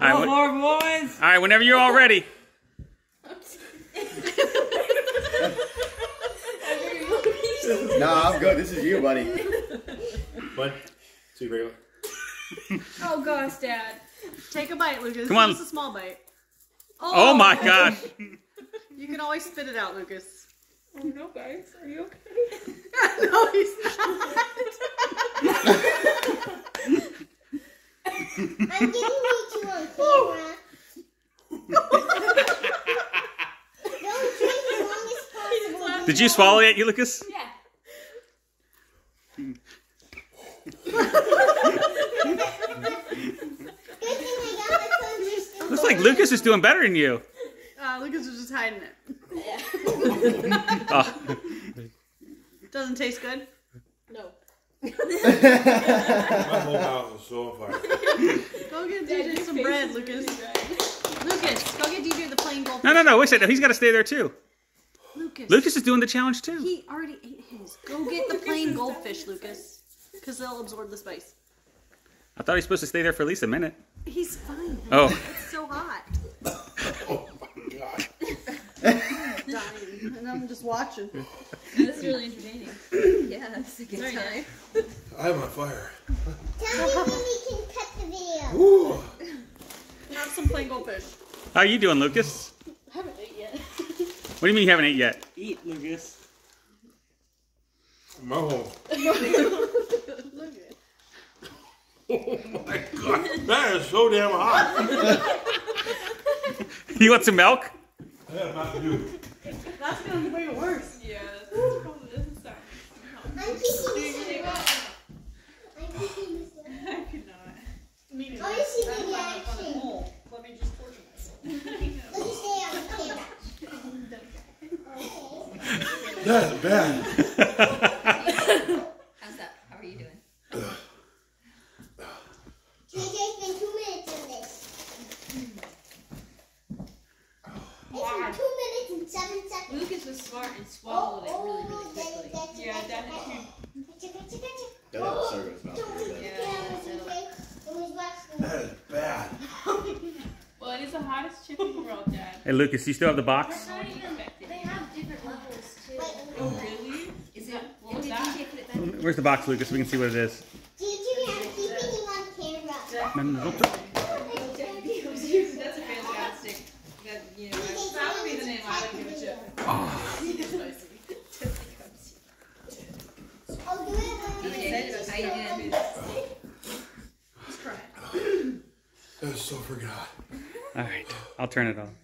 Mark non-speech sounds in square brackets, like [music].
All right, Go when- more boys. all right, whenever you're all ready. no, I'm good. This is you, buddy. One, two, regular. Oh gosh, Dad. Take a bite, Lucas. Come on. Just a small bite. Oh, oh my [laughs] gosh. You can always spit it out, Lucas. Oh no, guys, are you okay? [laughs] no, he's not. [laughs] I'm giving you two on camera. Don't drink as long as possible. Did you swallow it, you Lucas? Yeah. Good thing I got the cleanser still. Looks like Lucas is doing better than you. Uh, Lucas was just hiding it. Oh, [laughs] Doesn't taste good. No. My whole house is so on fire. Go get Dejay your some bread, Lucas. really. Lucas, go get Dejay the plain gold. no, no, no. Wait a second. He's got to stay there too. Lucas. Lucas is doing the challenge too. He already ate his. Go get the plain goldfish, Lucas. Because they'll absorb the spice. I thought he was supposed to stay there for at least a minute. He's fine. Oh, It's so hot. [laughs] Oh my god. [laughs] Dying. And I'm just watching. This is really entertaining. [laughs] Yeah, it's a good Sorry, time. Dad. I'm on fire. Tell me when we can cut the video. Ooh. Have some plain goldfish. how are you doing, Lucas? I haven't ate yet. What do you mean you haven't ate yet? Eat, Lucas. My. [laughs] Oh my god. That is so damn hot. [laughs] You want some milk? I have not to do. That's gonna make it worse. Yeah, that's probably this is sorry. I'm keeping this one. I'm keeping this one. I could not. Me I want to see the neither. reaction. Oh, let me just torture myself. Let me stay on camera. Okay. That is bad. [laughs] How's that? How are you doing? JJ's been two minutes on this. It's two minutes and seven seconds. Lucas was smart and swallowed it really, really Oh, oh, oh quickly. gotcha, Yeah, gotcha, Dad. gotcha. Gotcha, gotcha, gotcha. That episode goes Don't not look very at good. the cameras, okay? And we That is bad. [laughs] Well, it is the hottest chip in the world, Dad. Hey, Lucas, you still have the box? Not even expected. They have different levels too. Wait, Oh, really? Is it? What and was did that? Dejay put it back? Where's the box, Lucas? We can see what it is. JJ, I'm keeping you on camera. No, no, don't- That's a fantastic. That you know, that would be the name I would give a chip. Oh, do it when we Dejay, how you doing? That is so freaking hot. All right, I'll turn it on.